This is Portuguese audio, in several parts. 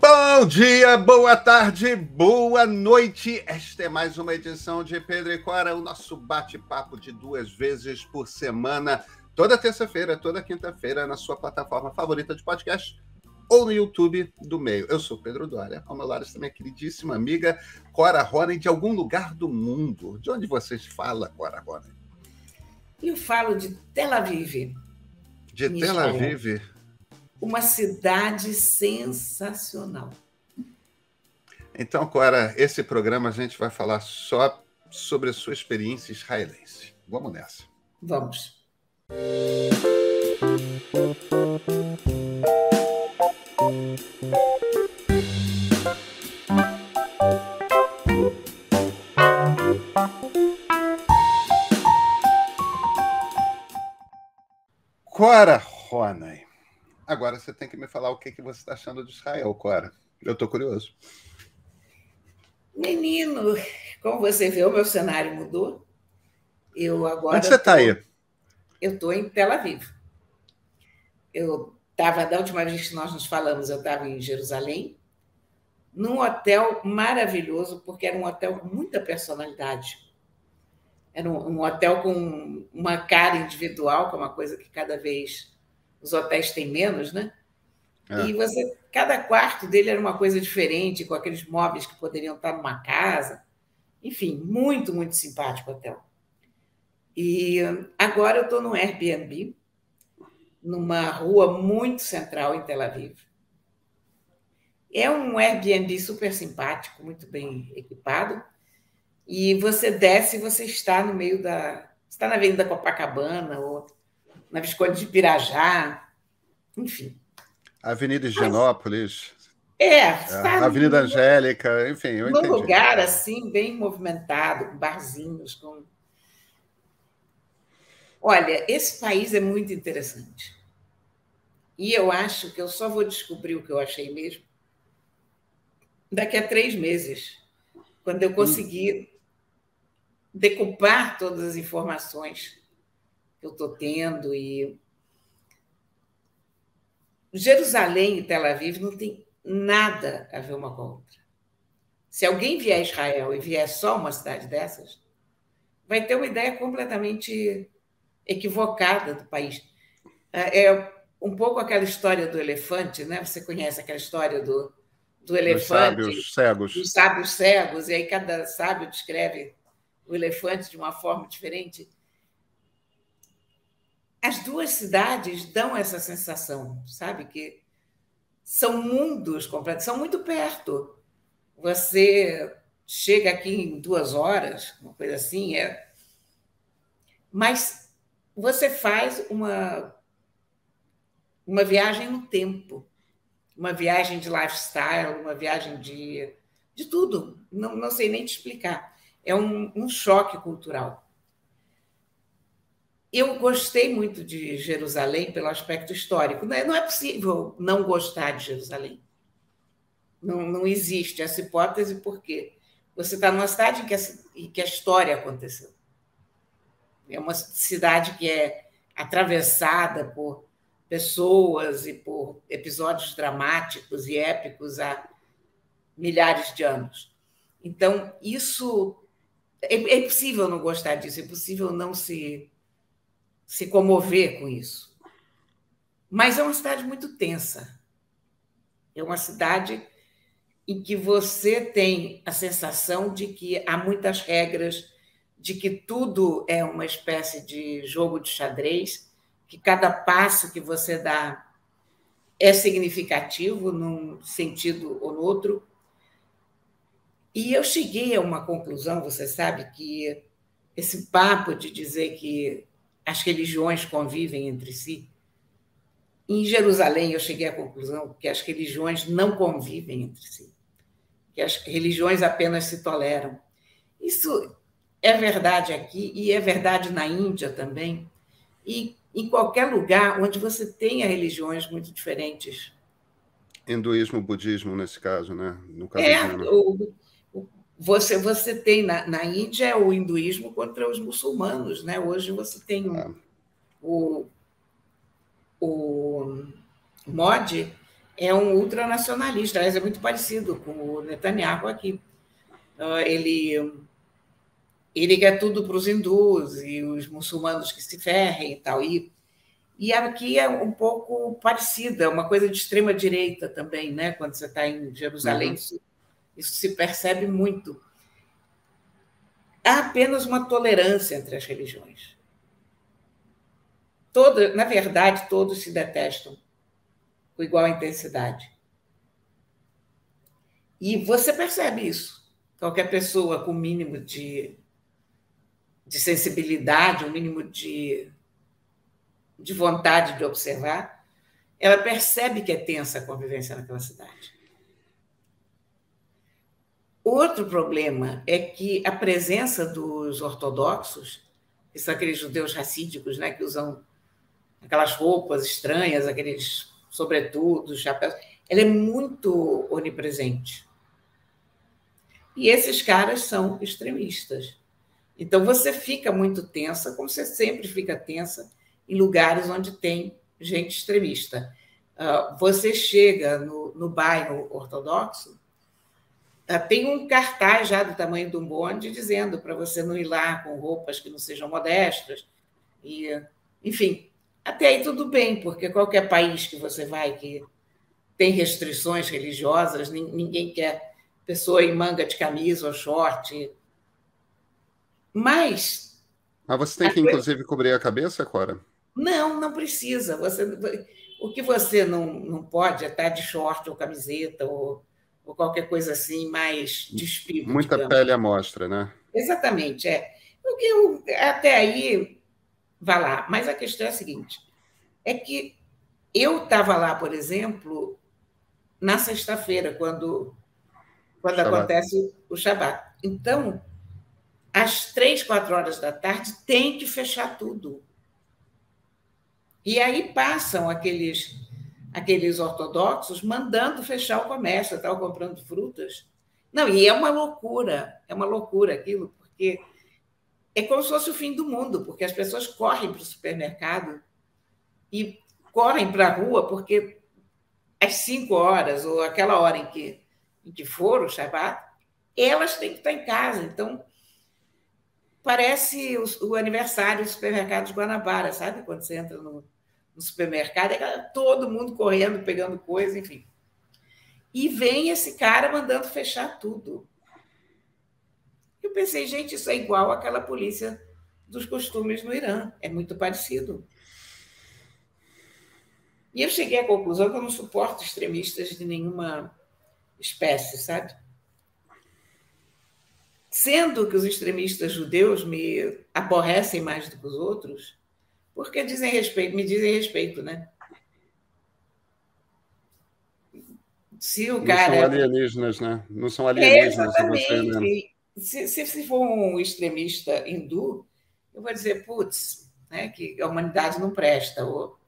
Bom dia, boa tarde, boa noite. Esta é mais uma edição de Pedro e Cora, o nosso bate-papo de duas vezes por semana, toda terça-feira, toda quinta-feira, na sua plataforma favorita de podcast ou no YouTube do meio. Eu sou Pedro Dória, ao meu lado está minha queridíssima amiga Cora Ronen, de algum lugar do mundo. De onde vocês falam, Cora Ronen? Eu falo de Tel Aviv. De Tel Aviv? Uma cidade sensacional. Então, Cora, esse programa a gente vai falar só sobre a sua experiência israelense. Vamos nessa. Vamos. Cora Ronay. Agora você tem que me falar o que, que você está achando de Israel, Cora. Eu estou curioso. Menino, como você vê, o meu cenário mudou. Eu agora. Onde você está aí? Eu estou em Tel Aviv. Eu estava, da última vez que nós nos falamos, eu estava em Jerusalém, num hotel maravilhoso, porque era um hotel com muita personalidade. Era um, um hotel com uma cara individual, que é uma coisa que cada vez os hotéis têm menos, né? É. E você, cada quarto dele era uma coisa diferente, com aqueles móveis que poderiam estar numa casa. Enfim, muito, muito simpático o hotel. E agora eu estou no Airbnb, numa rua muito central em Tel Aviv. É um Airbnb super simpático, muito bem equipado. E você desce e você está no meio da. Está na Avenida Copacabana ou na Visconde de Pirajá, enfim. Avenida Higienópolis. É, é Avenida Angélica, enfim, eu entendi. Num lugar assim, bem movimentado, com barzinhos, com Olha, esse país é muito interessante. E eu acho que eu só vou descobrir o que eu achei mesmo daqui a três meses, quando eu conseguir decupar todas as informações que eu estou tendo. E Jerusalém e Tel Aviv não tem nada a ver uma com a outra. Se alguém vier a Israel e vier só uma cidade dessas, vai ter uma ideia completamente equivocada do país. É, é um pouco aquela história do elefante, né? Você conhece aquela história do, do elefante? Dos sábios cegos. Dos sábios cegos, e aí cada sábio descreve o elefante de uma forma diferente. As duas cidades dão essa sensação, sabe? Que são mundos completos, são muito perto. Você chega aqui em duas horas, uma coisa assim, é. Mas você faz uma, uma viagem no tempo, uma viagem de lifestyle, uma viagem de, de tudo. Não, não sei nem te explicar. É um, um choque cultural. Eu gostei muito de Jerusalém pelo aspecto histórico. Não é, não é possível não gostar de Jerusalém. Não, não existe essa hipótese, porque você está numa cidade em que a, em que a história aconteceu. É uma cidade que é atravessada por pessoas e por episódios dramáticos e épicos há milhares de anos. Então, isso é, é impossível não gostar disso, é impossível não se, se comover com isso. Mas é uma cidade muito tensa. É uma cidade em que você tem a sensação de que há muitas regras de que tudo é uma espécie de jogo de xadrez, que cada passo que você dá é significativo num sentido ou no outro. E eu cheguei a uma conclusão, você sabe, que esse papo de dizer que as religiões convivem entre si, em Jerusalém eu cheguei à conclusão que as religiões não convivem entre si, que as religiões apenas se toleram. Isso é verdade aqui e é verdade na Índia também, e em qualquer lugar onde você tenha religiões muito diferentes. Hinduísmo, budismo, nesse caso, né? No caso é, o, o, você, você tem na, na Índia o hinduísmo contra os muçulmanos, né? Hoje você tem ah. o, o Modi é um ultranacionalista, aliás, é muito parecido com o Netanyahu aqui. Ah, ele, ele quer tudo para os hindus e os muçulmanos que se ferrem e tal. E, e aqui é um pouco parecida, é uma coisa de extrema direita também, né? Quando você está em Jerusalém, uhum. isso, isso se percebe muito. Há apenas uma tolerância entre as religiões. Toda, na verdade, todos se detestam com igual intensidade. E você percebe isso. Qualquer pessoa com o mínimo de, de sensibilidade, o um mínimo de, de vontade de observar, ela percebe que é tensa a convivência naquela cidade. Outro problema é que a presença dos ortodoxos, que são aqueles judeus racídicos, né, que usam aquelas roupas estranhas, aqueles sobretudo, chapéus, ela é muito onipresente. E esses caras são extremistas. Então você fica muito tensa, como você sempre fica tensa em lugares onde tem gente extremista. Uh, você chega no, no bairro ortodoxo, tem um cartaz já do tamanho de um bonde dizendo para você não ir lá com roupas que não sejam modestas. E, enfim, até aí tudo bem, porque qualquer país que você vai que tem restrições religiosas, ninguém quer pessoa em manga de camisa ou short. Mas. Mas você tem que, inclusive, cobrir a cabeça, Cora? Não, não precisa. Você, o que você não, não pode é estar de short ou camiseta ou, ou qualquer coisa assim mais despido. Muita digamos. pele à mostra, né? Exatamente, é. O que eu, até aí vá lá. Mas a questão é a seguinte: é que eu estava lá, por exemplo, na sexta-feira, quando, quando acontece o Shabat. Então, às três, quatro horas da tarde, tem que fechar tudo. E aí passam aqueles, aqueles ortodoxos mandando fechar o comércio, eu estava comprando frutas. Não, e é uma loucura, é uma loucura aquilo, porque é como se fosse o fim do mundo, porque as pessoas correm para o supermercado e correm para a rua porque às cinco horas ou aquela hora em que, em que for o Shabat, elas têm que estar em casa. Então, parece o, o aniversário do supermercado de Guanabara, sabe? Quando você entra no, no supermercado, é todo mundo correndo, pegando coisa, enfim. E vem esse cara mandando fechar tudo. Eu pensei, gente, isso é igual àquela polícia dos costumes no Irã. É muito parecido. E eu cheguei à conclusão que eu não suporto extremistas de nenhuma espécie, sabe? Sendo que os extremistas judeus me aborrecem mais do que os outros, porque dizem respeito, me dizem respeito, né? Se o cara. Não são alienígenas, né? Não são alienígenas. É, exatamente. Se, se, se for um extremista hindu, eu vou dizer, putz, né, que a humanidade não presta. Ou,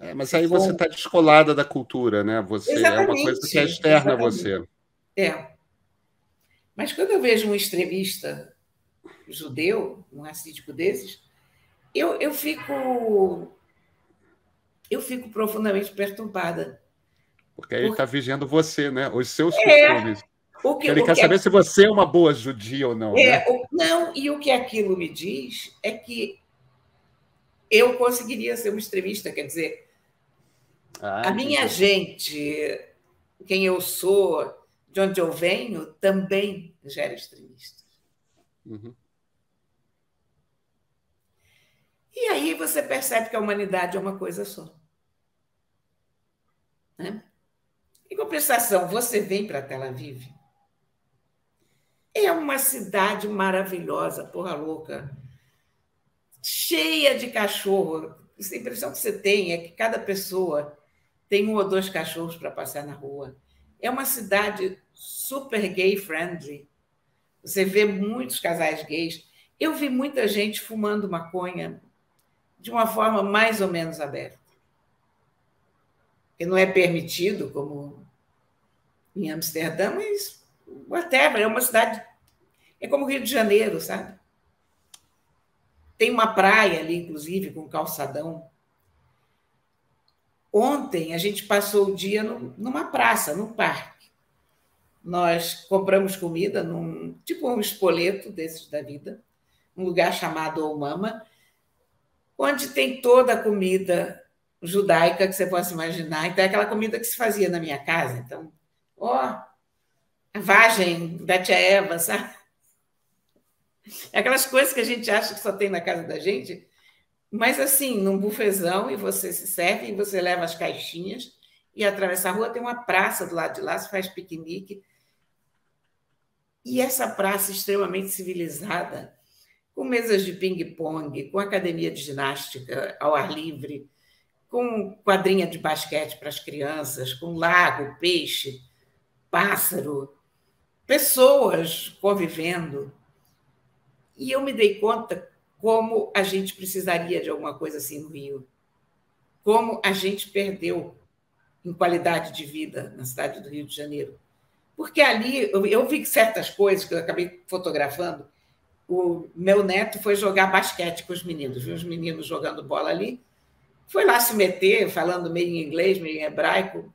é, mas aí você está descolada da cultura, né? Você exatamente, é uma coisa que é externa exatamente. a você. É. Mas quando eu vejo um extremista judeu, um racídico desses, eu, eu fico eu fico profundamente perturbada. Porque aí ele está vigiando você, né? Os seus é, costumes. O que, ele o quer que saber é... se você é uma boa judia ou não. É, né? o... Não, e o que aquilo me diz é que eu conseguiria ser um extremista, quer dizer, ah, a minha gente, quem eu sou, de onde eu venho, também gera extremistas. Uhum. E aí você percebe que a humanidade é uma coisa só. Né? Em compensação, você vem para Tel Aviv é uma cidade maravilhosa, porra louca. Cheia de cachorro. A impressão que você tem é que cada pessoa tem um ou dois cachorros para passear na rua. É uma cidade super gay friendly. Você vê muitos casais gays. Eu vi muita gente fumando maconha de uma forma mais ou menos aberta. Que não é permitido, como em Amsterdã, mas whatever, é uma cidade. É como o Rio de Janeiro, sabe? Tem uma praia ali, inclusive, com calçadão. ontem a gente passou o dia numa praça, num parque. Nós compramos comida num tipo um espoleto desses da vida, um lugar chamado Omama, onde tem toda a comida judaica que você possa imaginar. Então, é aquela comida que se fazia na minha casa. Então, ó, a vagem da tia Eva, sabe? Aquelas coisas que a gente acha que só tem na casa da gente, mas assim, num bufezão, e você se serve, e você leva as caixinhas, e atravessa a rua, tem uma praça do lado de lá, você faz piquenique. E essa praça extremamente civilizada, com mesas de ping-pong, com academia de ginástica ao ar livre, com quadrinha de basquete para as crianças, com lago, peixe, pássaro, pessoas convivendo. E eu me dei conta como a gente precisaria de alguma coisa assim no Rio. Como a gente perdeu em qualidade de vida na cidade do Rio de Janeiro. Porque ali eu, vi certas coisas que eu acabei fotografando. O meu neto foi jogar basquete com os meninos, viu os meninos jogando bola ali. Foi lá se meter, falando meio em inglês, meio em hebraico.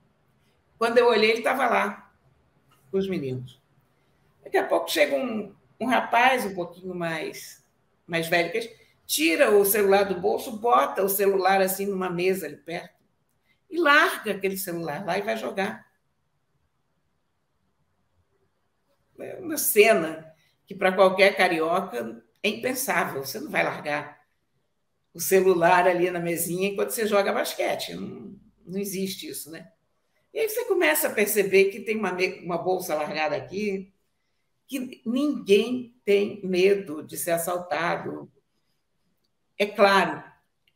Quando eu olhei, ele estava lá com os meninos. Daqui a pouco chega um, um rapaz um pouquinho mais, mais velho, que tira o celular do bolso, bota o celular assim numa mesa ali perto e larga aquele celular lá e vai jogar. É uma cena que para qualquer carioca é impensável. Você não vai largar o celular ali na mesinha enquanto você joga basquete. Não, não existe isso, né? E aí você começa a perceber que tem uma, uma bolsa largada aqui, que ninguém tem medo de ser assaltado. É claro,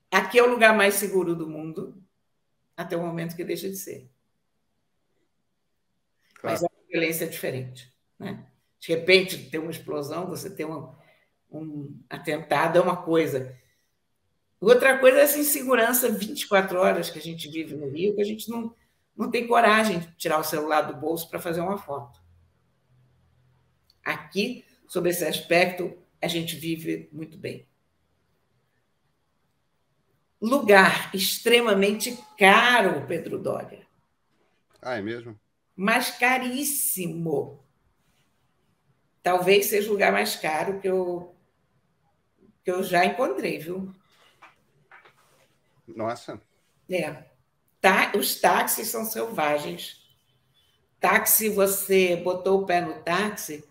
aqui é o lugar mais seguro do mundo, até o momento que deixa de ser. Claro. Mas a violência é diferente. Né? De repente, tem uma explosão, você tem um, um atentado, é uma coisa. Outra coisa é essa insegurança 24 horas que a gente vive no Rio, que a gente não, não tem coragem de tirar o celular do bolso para fazer uma foto. Aqui, sobre esse aspecto, a gente vive muito bem. Lugar extremamente caro, Pedro Doria. Ah, é mesmo? Mas caríssimo. Talvez seja o lugar mais caro que eu, que eu já encontrei, viu? Nossa. É. Tá, os táxis são selvagens. Táxi, você botou o pé no táxi,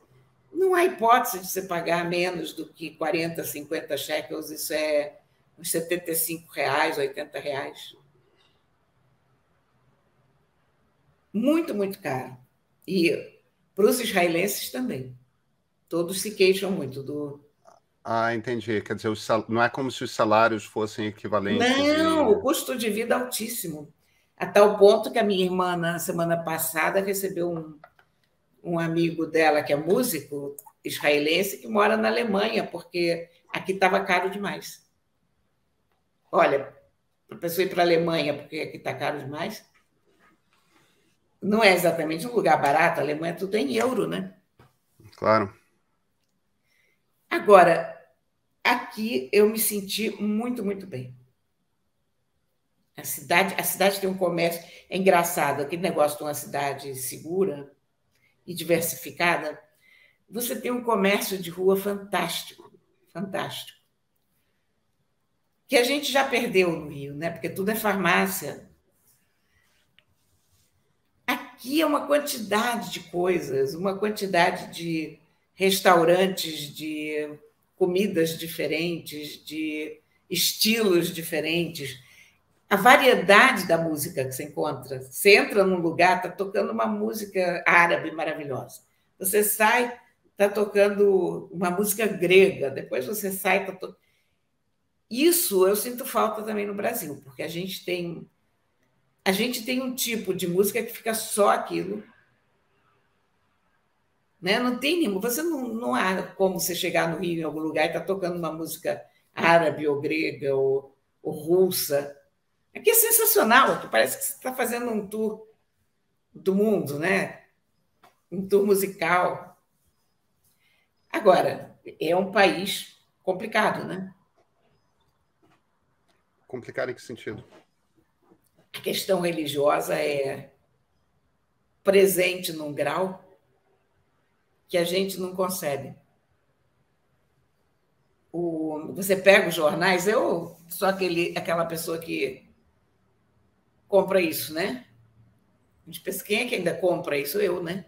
não há hipótese de você pagar menos do que 40, 50 shekels, isso é uns 75 reais, 80 reais. Muito, muito caro. E para os israelenses também. Todos se queixam muito do. Ah, entendi. Quer dizer, não é como se os salários fossem equivalentes. Não, o custo de vida é altíssimo. A tal ponto que a minha irmã, na semana passada, recebeu um, um amigo dela que é músico israelense que mora na Alemanha, porque aqui estava caro demais. Olha, para a pessoa ir para a Alemanha, porque aqui está caro demais, não é exatamente um lugar barato, a Alemanha tudo é em euro, né? Claro. Agora, aqui eu me senti muito, muito bem. A cidade, a cidade tem um comércio. É engraçado, aquele negócio de uma cidade segura e diversificada, você tem um comércio de rua fantástico, fantástico. Que a gente já perdeu no Rio, né? Porque tudo é farmácia. Aqui é uma quantidade de coisas, uma quantidade de restaurantes, de comidas diferentes, de estilos diferentes a variedade da música que você encontra. Você entra num lugar, está tocando uma música árabe maravilhosa. Você sai, está tocando uma música grega. Depois você sai, está to... Isso eu sinto falta também no Brasil, porque a gente tem a gente tem um tipo de música que fica só aquilo. Né? Não tem você não, não há como você chegar no Rio em algum lugar e estar tá tocando uma música árabe ou grega ou, ou russa Aqui é sensacional, aqui parece que você está fazendo um tour do mundo, né? Um tour musical. Agora, é um país complicado, né? Complicado em que sentido? a questão religiosa é presente num grau que a gente não concebe. O, você pega os jornais, eu sou aquele, aquela pessoa que compra isso, né? A gente pensa, quem é que ainda compra isso? Eu, né?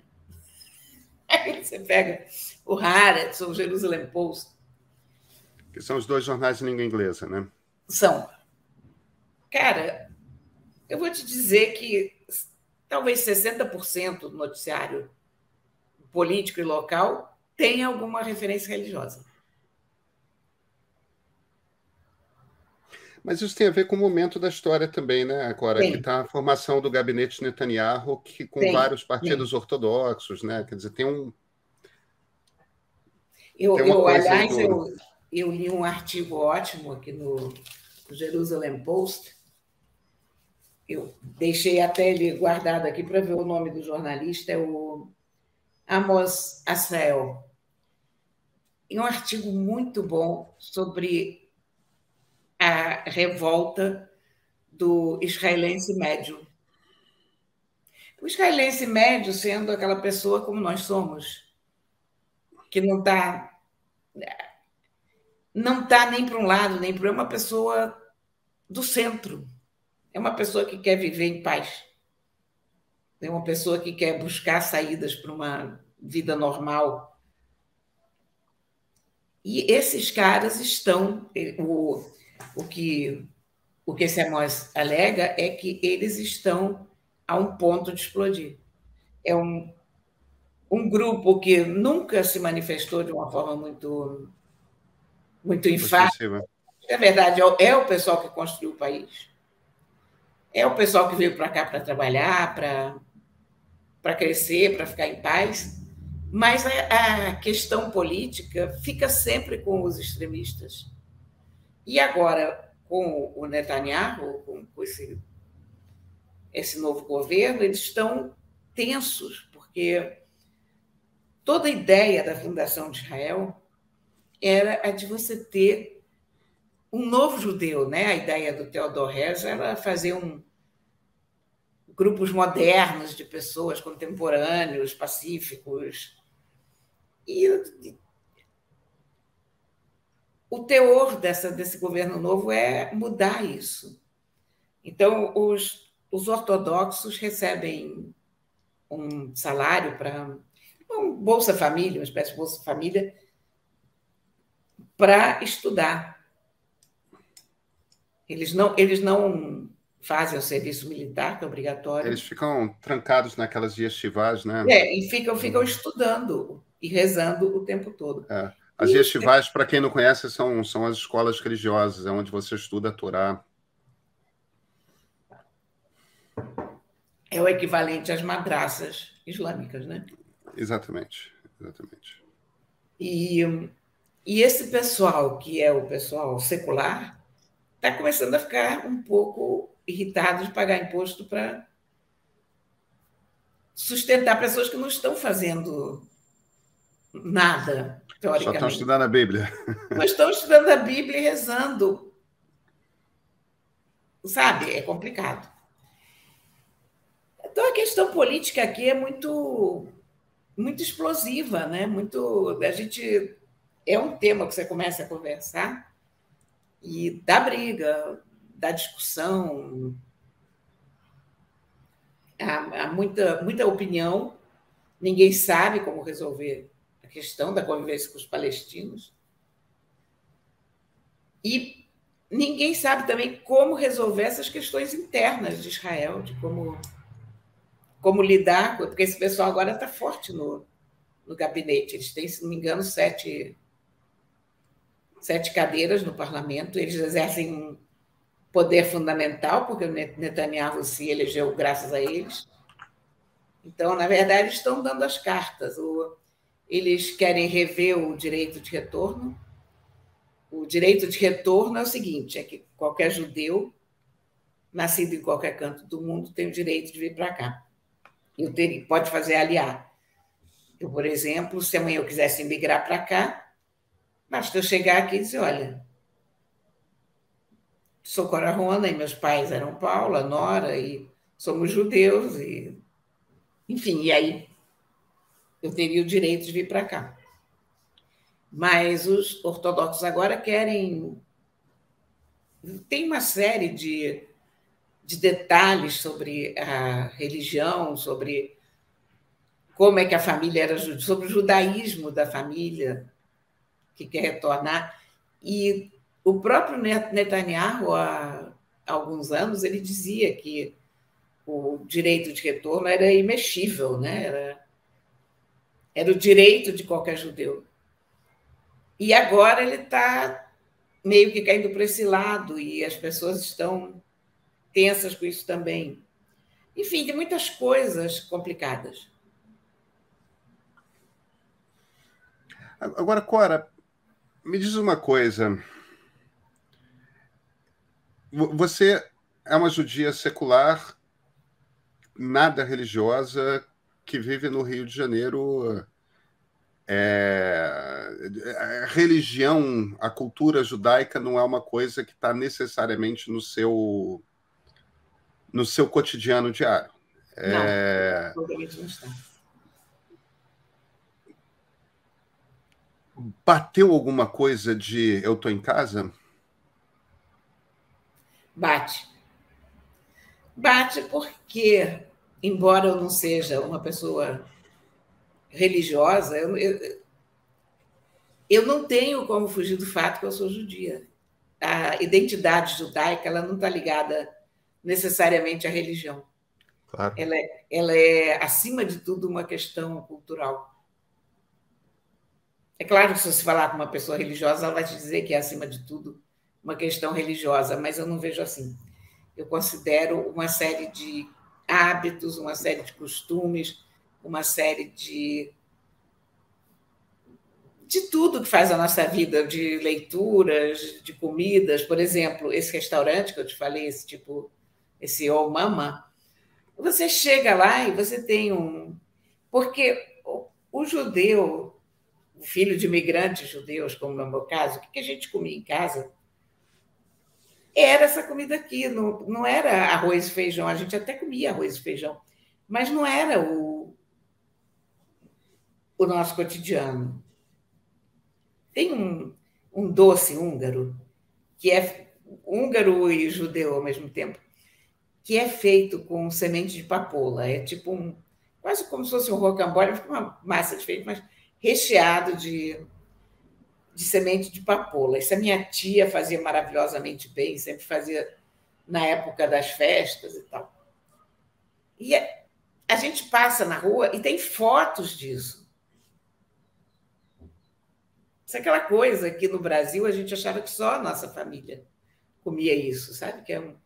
Aí você pega o Haaretz, o Jerusalem Post. Que são os dois jornais de língua inglesa, né? São. Cara, eu vou te dizer que talvez 60% do noticiário político e local tem alguma referência religiosa. Mas isso tem a ver com o momento da história também, né? Agora, tem. que está a formação do gabinete Netanyahu, que, com tem. vários partidos tem. ortodoxos, né? Quer dizer, tem um. Eu, eu aliás, eu, eu li um artigo ótimo aqui no, no Jerusalem Post. Eu deixei até ele guardado aqui para ver o nome do jornalista, é o Amos Asrael. E um artigo muito bom sobre a revolta do israelense médio. O israelense médio sendo aquela pessoa como nós somos, que não está não tá nem para um lado nem para é uma pessoa do centro. É uma pessoa que quer viver em paz. É uma pessoa que quer buscar saídas para uma vida normal. E esses caras estão. O, o que o que esse Amos alega é que eles estão a um ponto de explodir. É um, um grupo que nunca se manifestou de uma forma muito muito enfática. É verdade, é, é o pessoal que construiu o país. É o pessoal que veio para cá para trabalhar, para para crescer, para ficar em paz. Mas a, a questão política fica sempre com os extremistas. E agora, com o Netanyahu, com esse, esse novo governo, eles estão tensos, porque toda a ideia da fundação de Israel era a de você ter um novo judeu, né? A ideia do Theodor Herzl era fazer um grupos modernos de pessoas contemporâneos, pacíficos. E o teor dessa, desse governo novo é mudar isso. Então, os, os ortodoxos recebem um salário para um Bolsa Família, uma espécie de Bolsa Família, para estudar. Eles não, eles não fazem o serviço militar, que é obrigatório. Eles ficam trancados naquelas yeshivas, né? É, e ficam, ficam estudando e rezando o tempo todo. É. As yeshivas, para quem não conhece, são, são as escolas religiosas, é onde você estuda a Torá. É o equivalente às madraças islâmicas, né? Exatamente, exatamente. E, e esse pessoal, que é o pessoal secular, está começando a ficar um pouco irritado de pagar imposto para sustentar pessoas que não estão fazendo nada teoricamente. Só estão estudando a Bíblia. Mas estão estudando a Bíblia e rezando. Sabe? É complicado. Então, a questão política aqui é muito, muito explosiva, né? Muito, a gente é um tema que você começa a conversar e dá briga, dá discussão, há, há muita, muita opinião, ninguém sabe como resolver questão da convivência com os palestinos. E ninguém sabe também como resolver essas questões internas de Israel, de como, como lidar. Porque esse pessoal agora está forte no, no gabinete. Eles têm, se não me engano, sete, sete cadeiras no parlamento. Eles exercem poder fundamental, porque o Netanyahu se elegeu graças a eles. Então, na verdade, estão dando as cartas. Eles querem rever o direito de retorno. O direito de retorno é o seguinte: é que qualquer judeu, nascido em qualquer canto do mundo, tem o direito de vir para cá. Eu teria, pode fazer aliar. Eu, por exemplo, se amanhã eu quisesse migrar para cá, basta eu chegar aqui e dizer: olha, sou corarrona e meus pais eram Paula, Nora, e somos judeus, e enfim, e aí eu teria o direito de vir para cá. Mas os ortodoxos agora querem. Tem uma série de, de detalhes sobre a religião, sobre como é que a família era, sobre o judaísmo da família que quer retornar. E o próprio Netanyahu, há alguns anos, ele dizia que o direito de retorno era imexível, né? era, era o direito de qualquer judeu. E agora ele está meio que caindo para esse lado, e as pessoas estão tensas com isso também. Enfim, tem muitas coisas complicadas. Agora, Cora, me diz uma coisa. Você é uma judia secular, nada religiosa, que vive no Rio de Janeiro. É, a religião, a cultura judaica não é uma coisa que está necessariamente no seu no seu cotidiano diário. É... Não, não está. Bateu alguma coisa de eu estou em casa? Bate. Bate porque, embora eu não seja uma pessoa religiosa, eu, eu, eu não tenho como fugir do fato que eu sou judia. A identidade judaica ela não está ligada necessariamente à religião. Claro. Ela, é, ela é, acima de tudo, uma questão cultural. É claro que se você falar com uma pessoa religiosa, ela vai te dizer que é, acima de tudo, uma questão religiosa, mas eu não vejo assim. Eu considero uma série de hábitos, uma série de costumes, uma série de de tudo que faz a nossa vida, de leituras, de comidas, por exemplo, esse restaurante que eu te falei, esse tipo, esse Oh Mama, você chega lá e você tem um, porque o, judeu, o filho de imigrantes judeus, como no meu caso, o que a gente comia em casa? Era essa comida aqui, não, não era arroz e feijão, a gente até comia arroz e feijão, mas não era o, o nosso cotidiano. Tem um, um doce húngaro, que é húngaro e judeu ao mesmo tempo, que é feito com semente de papoula. É tipo um. quase como se fosse um rocambole, uma massa diferente, mas recheado de de semente de papoula. Isso a minha tia fazia maravilhosamente bem, sempre fazia na época das festas e tal. E a gente passa na rua e tem fotos disso. Isso é aquela coisa que no Brasil a gente achava que só a nossa família comia isso, sabe? Que é um,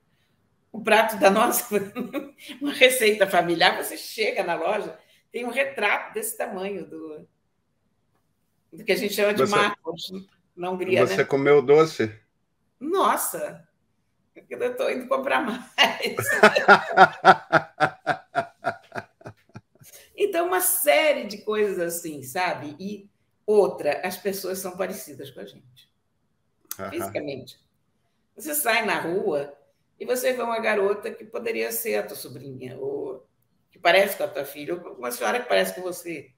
um prato da nossa, uma receita familiar. Você chega na loja, tem um retrato desse tamanho do, do que a gente chama de você, macos na Hungria. Você né? comeu doce? Nossa, eu estou indo comprar mais. então, uma série de coisas assim, sabe? E outra, as pessoas são parecidas com a gente, fisicamente. Você sai na rua e você vê uma garota que poderia ser a tua sobrinha, ou que parece com a tua filha, ou uma senhora que parece com você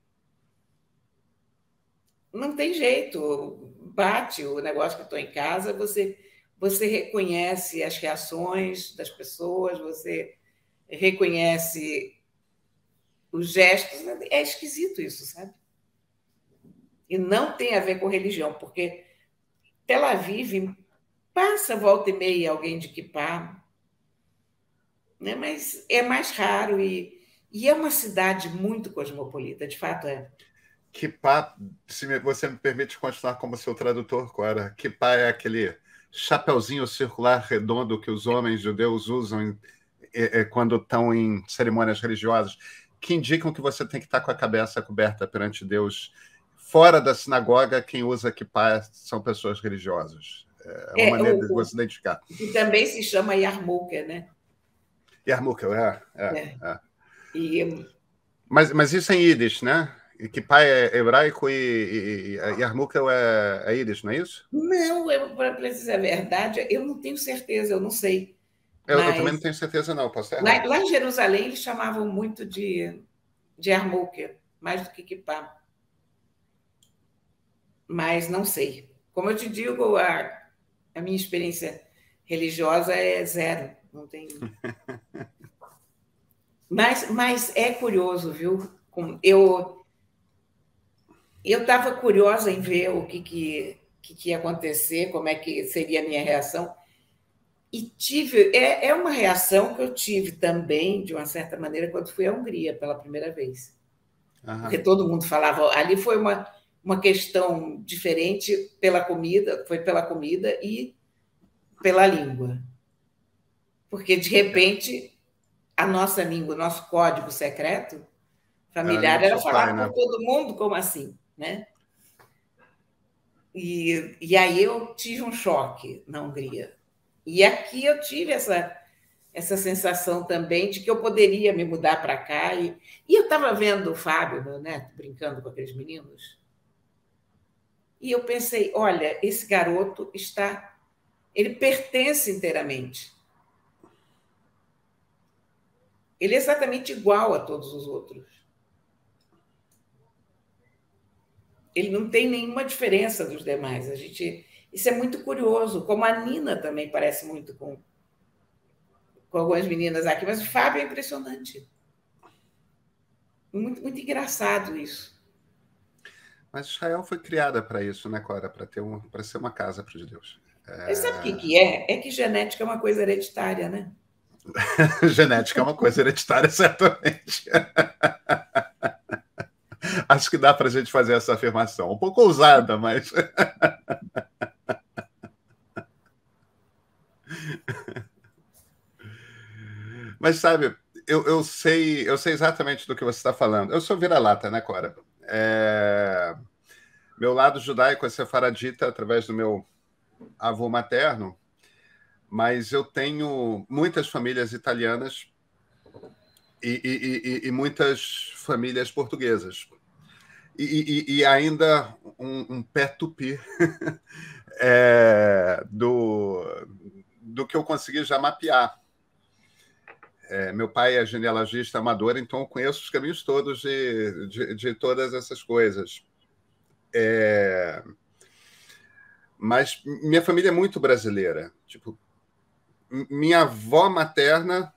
não tem jeito, bate o negócio que eu estou em casa, você, você reconhece as reações das pessoas, você reconhece os gestos, é esquisito isso, sabe? E não tem a ver com religião, porque Tel Aviv passa volta e meia alguém de kippah, né? mas é mais raro e, e é uma cidade muito cosmopolita, de fato é. Kippah, se você me permite continuar como seu tradutor, Cora, Kippah é aquele chapeuzinho circular redondo que os homens judeus usam em, é, é, quando estão em cerimônias religiosas, que indicam que você tem que estar com a cabeça coberta perante Deus. Fora da sinagoga, quem usa kippah são pessoas religiosas. É uma é, maneira o, de você identificar. E também se chama Yarmulke, né? Yarmulke, é. é, é. E, mas, mas isso é em Yiddish, né? Que pai é hebraico e, e, e é, é íris, não é isso? Não, para dizer a verdade, eu não tenho certeza, eu não sei. Eu, Mas, eu também não tenho certeza, não, posso. Lá, lá, em Jerusalém, eles chamavam muito de, de Yarmulke, mais do que Kippah. Mas não sei. Como eu te digo, a, a minha experiência religiosa é zero, não tem. mas, mas é curioso, viu? Eu eu estava curiosa em ver o que, que, que, que ia acontecer, como é que seria a minha reação. E tive, é, é uma reação que eu tive também, de uma certa maneira, quando fui à Hungria pela primeira vez. Uhum. Porque todo mundo falava, ali foi uma, uma questão diferente pela comida, foi pela comida e pela língua. Porque, de repente, a nossa língua, o nosso código secreto familiar era falar pai, né? com todo mundo, como assim? Né? E, e aí eu tive um choque na Hungria. E aqui eu tive essa, essa sensação também de que eu poderia me mudar para cá. E, e eu estava vendo o Fábio, meu neto, brincando com aqueles meninos. E eu pensei: olha, esse garoto está. Ele pertence inteiramente. Ele é exatamente igual a todos os outros. Ele não tem nenhuma diferença dos demais. A gente, isso é muito curioso, como a Nina também parece muito com, com algumas meninas aqui, mas o Fábio é impressionante. Muito, muito engraçado isso. Mas Israel foi criada para isso, né, Cora? Para ter um, para ser uma casa para os judeus. É... Sabe o que, que é? É que genética é uma coisa hereditária, né? genética é uma coisa hereditária, certamente. Acho que dá para a gente fazer essa afirmação. Um pouco ousada, mas. mas sabe, eu, eu, sei, eu sei exatamente do que você está falando. Eu sou vira-lata, né, Cora? É... Meu lado judaico é sefaradita através do meu avô materno, mas eu tenho muitas famílias italianas e, e, e, e muitas famílias portuguesas. E, ainda um, um pé tupi é, do, do que eu consegui já mapear. É, meu pai é genealogista amador, então eu conheço os caminhos todos de, de, de todas essas coisas. É, mas minha família é muito brasileira. Tipo, minha avó materna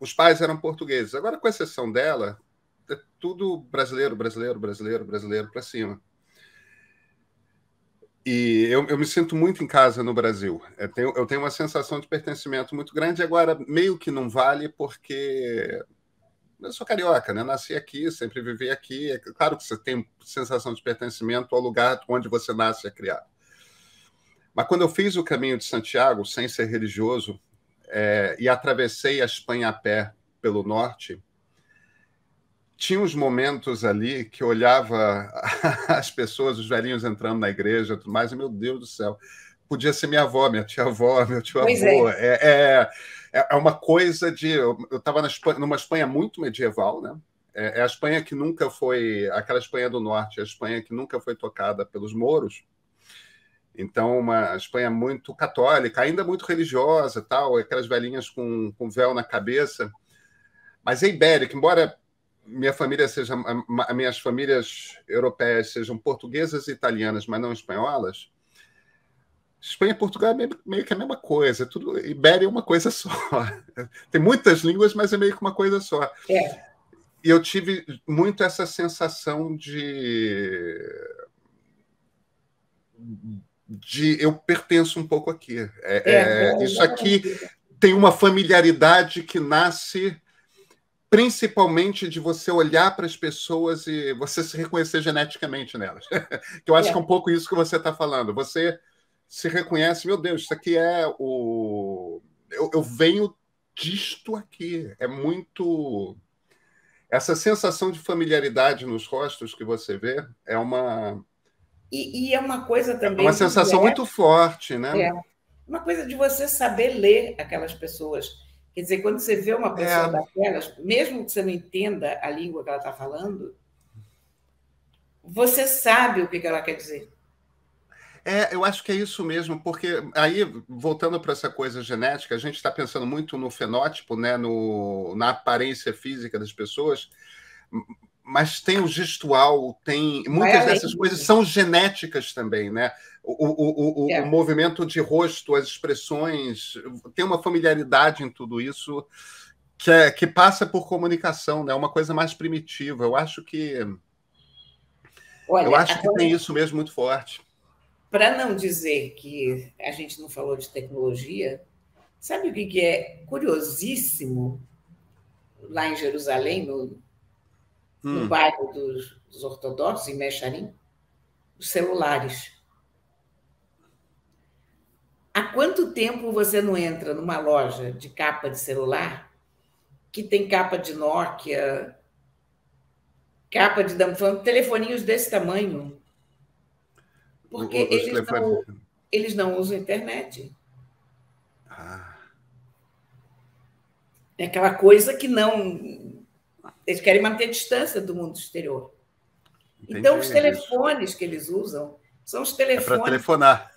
os pais eram portugueses. Agora, com exceção dela, é tudo brasileiro, brasileiro, brasileiro, brasileiro para cima. E eu, eu, me sinto muito em casa no Brasil. Eu tenho, eu tenho uma sensação de pertencimento muito grande. Agora, meio que não vale, porque eu sou carioca, né? Nasci aqui, sempre vivi aqui. É claro que você tem sensação de pertencimento ao lugar onde você nasce e é criado. Mas quando eu fiz o caminho de Santiago, sem ser religioso, é, e atravessei a Espanha a pé pelo norte, tinha uns momentos ali que eu olhava as pessoas, os velhinhos entrando na igreja, tudo mais, e meu Deus do céu, podia ser minha avó, minha tia-avó, meu tio-avô. É. É, é, é, uma coisa de. Eu estava numa Espanha muito medieval, né? É, é, a Espanha que nunca foi. Aquela Espanha do Norte, a Espanha que nunca foi tocada pelos mouros. Então, uma Espanha muito católica, ainda muito religiosa, tal, aquelas velhinhas com, com véu na cabeça. Mas é ibérica, embora minha família seja, minhas famílias europeias sejam portuguesas e italianas, mas não espanholas, Espanha e Portugal é meio, que a mesma coisa. Tudo, Ibéria é uma coisa só. Tem muitas línguas, mas é meio que uma coisa só. É. E eu tive muito essa sensação de de eu pertenço um pouco aqui. É, é, é, isso aqui tem uma familiaridade que nasce principalmente de você olhar para as pessoas e você se reconhecer geneticamente nelas. que eu acho é. que é um pouco isso que você está falando. Você se reconhece, meu Deus, isso aqui é o. Eu, eu venho disto aqui. É muito. Essa sensação de familiaridade nos rostos que você vê é uma e, e, é uma coisa também. É uma sensação muito forte, né? É. Uma coisa de você saber ler aquelas pessoas. Quer dizer, quando você vê uma pessoa é. daquelas, mesmo que você não entenda a língua que ela está falando, você sabe o que ela quer dizer. É, eu acho que é isso mesmo, porque aí, voltando para essa coisa genética, a gente está pensando muito no fenótipo, né, no, na aparência física das pessoas, mas tem o gestual, tem. Muitas dessas coisas são genéticas também, né? O, o, o, é. o, movimento de rosto, as expressões, tem uma familiaridade em tudo isso que, é, que passa por comunicação, né? Uma coisa mais primitiva. Eu acho que. Olha, eu acho que tem isso mesmo muito forte. Para não dizer que a gente não falou de tecnologia, sabe o que é curiosíssimo lá em Jerusalém, no, hum. no bairro dos, dos ortodoxos, em Mecharim? Os celulares. Há quanto tempo você não entra numa loja de capa de celular que tem capa de Nokia, capa de telefoninhos desse tamanho? Porque eles, não, eles não usam internet. Ah. É aquela coisa que não. Eles querem manter distância do mundo exterior. Entendi, então, os telefones que eles usam são os telefones. É para telefonar.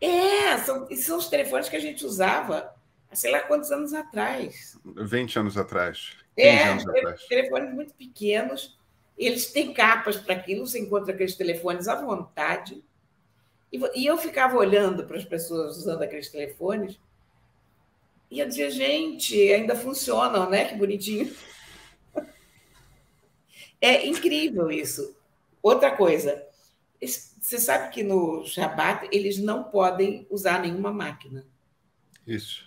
É, são, são os telefones que a gente usava há sei lá quantos anos atrás. 20 anos atrás. É, anos atrás. telefones muito pequenos. Eles têm capas para aquilo, você encontra aqueles telefones à vontade. E, eu ficava olhando para as pessoas usando aqueles telefones e eu dizia, gente, ainda funcionam, né? Que bonitinho. É incrível isso. Outra coisa, você sabe que no Shabat eles não podem usar nenhuma máquina. Isso.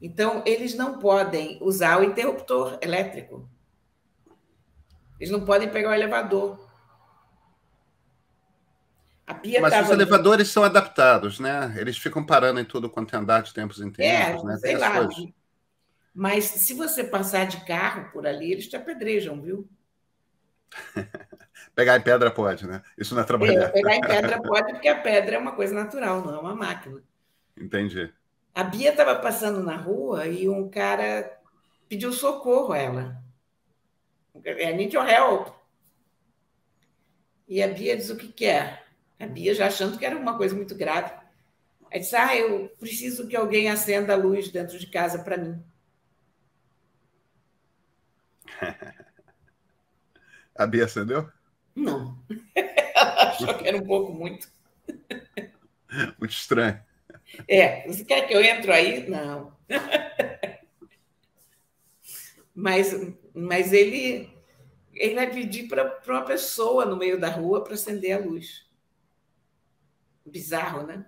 Então, eles não podem usar o interruptor elétrico. Eles não podem pegar o elevador. Mas os elevadores são adaptados, né? Eles ficam parando em tudo quanto é andar de tempos em tempos, é, né? Sei lá. Coisas. Mas se você passar de carro por ali, eles te apedrejam, viu? pegar em pedra pode, né? Isso não é trabalhar. É, pegar em pedra pode, porque a pedra é uma coisa natural, não é uma máquina. Entendi. A Bia estava passando na rua e um cara pediu socorro a ela. É need your help. E a Bia diz o que quer. A Bia já achando que era uma coisa muito grave. Aí disse: Ah, eu preciso que alguém acenda a luz dentro de casa para mim. A Bia acendeu? Não. Ela achou que era um pouco muito. Muito estranho. É, você quer que eu entre aí? Não. Mas, mas ele, ele vai pedir para uma pessoa no meio da rua para acender a luz. Bizarro, né?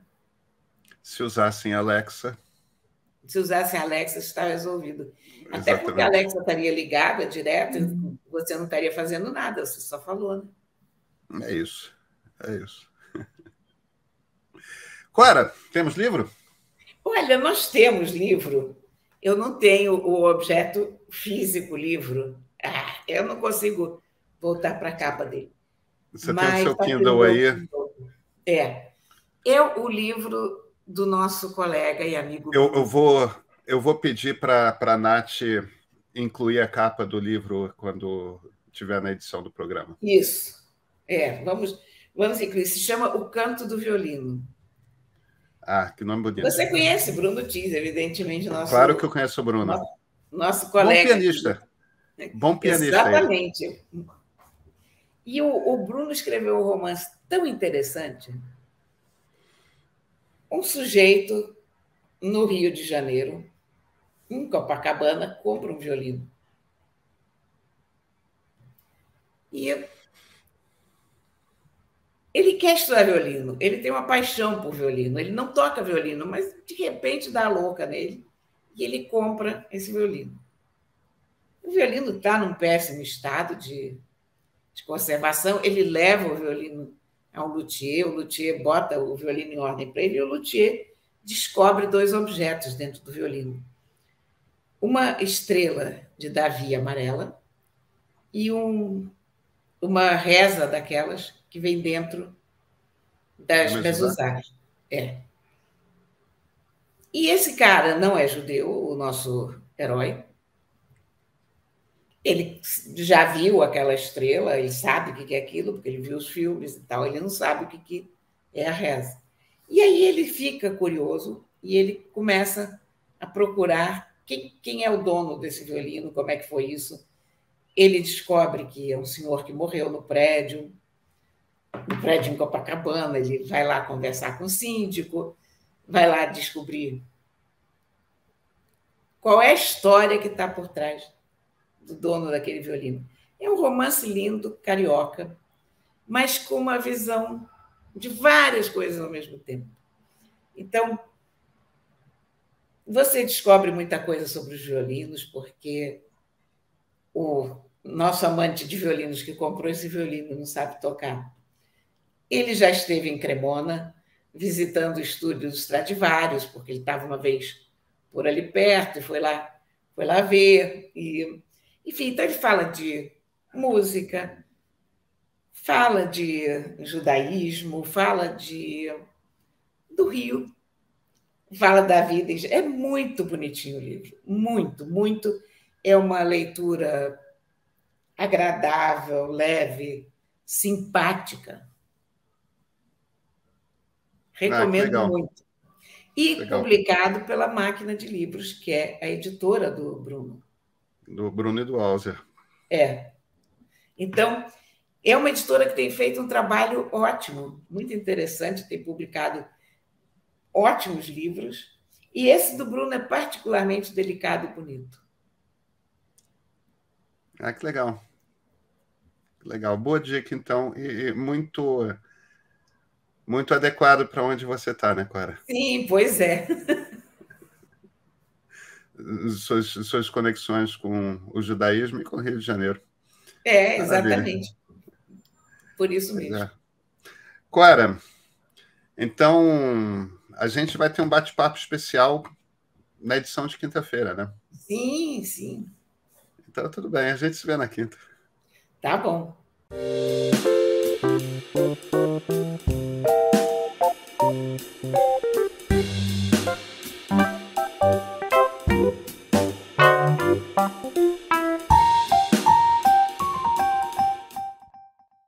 Se usassem Alexa. Se usassem Alexa, está resolvido. Até Exatamente. porque a Alexa estaria ligada direto. Você não estaria fazendo nada, você só falou, né? É isso. É isso. Clara, temos livro? Olha, nós temos livro. Eu não tenho o objeto físico livro. Ah, eu não consigo voltar para a capa dele. Você Mas tem o seu tá Kindle aí? É é o livro do nosso colega e amigo. Eu, eu vou, eu vou pedir para a Nath incluir a capa do livro quando tiver na edição do programa. Isso. É, vamos, vamos incluir. Se chama O Canto do Violino. Ah, que nome bonito. Você conhece Bruno Tis, evidentemente. Nosso, claro que eu conheço o Bruno. Nosso, nosso colega. Bom pianista. Bom pianista. Exatamente. Ele. E o, o Bruno escreveu um romance tão interessante um sujeito no Rio de Janeiro, em Copacabana, compra um violino. E ele quer estudar violino, ele tem uma paixão por violino, ele não toca violino, mas de repente dá louca nele e ele compra esse violino. O violino está num péssimo estado de, de conservação, ele leva o violino a um luthier, o luthier bota o violino em ordem para ele e o luthier descobre dois objetos dentro do violino. Uma estrela de Davi amarela e um, uma reza daquelas que vem dentro das mezuzás. É. E esse cara não é judeu, o nosso herói. Ele já viu aquela estrela, ele sabe o que é aquilo, porque ele viu os filmes e tal, ele não sabe o que é a reza. E aí ele fica curioso e ele começa a procurar quem, quem é o dono desse violino, como é que foi isso. Ele descobre que é um senhor que morreu no prédio, no prédio em Copacabana, ele vai lá conversar com o síndico, vai lá descobrir qual é a história que está por trás do dono daquele violino. É um romance lindo, carioca, mas com uma visão de várias coisas ao mesmo tempo. Então, você descobre muita coisa sobre os violinos, porque o nosso amante de violinos que comprou esse violino não sabe tocar. Ele já esteve em Cremona, visitando o estúdio dos Stradivarius, porque ele estava uma vez por ali perto e foi lá, foi lá ver. E, enfim, então ele fala de música, fala de judaísmo, fala de do Rio, fala da vida. É muito bonitinho o livro, muito, muito. É uma leitura agradável, leve, simpática. Recomendo ah, muito. E legal. publicado pela Máquina de Livros, que é a editora do Bruno. Do Bruno e do Alzer. É. Então, é uma editora que tem feito um trabalho ótimo, muito interessante, tem publicado ótimos livros, e esse do Bruno é particularmente delicado e bonito. Ah, que legal. Legal. Boa dica, então, e, e muito muito adequado para onde você está, né, Clara? Sim, pois é. Suas, suas conexões com o judaísmo e com o Rio de Janeiro. É, exatamente. Por isso mesmo. É. Clara, então a gente vai ter um bate-papo especial na edição de quinta-feira, né? Sim, sim. Então tudo bem, a gente se vê na quinta. Tá bom.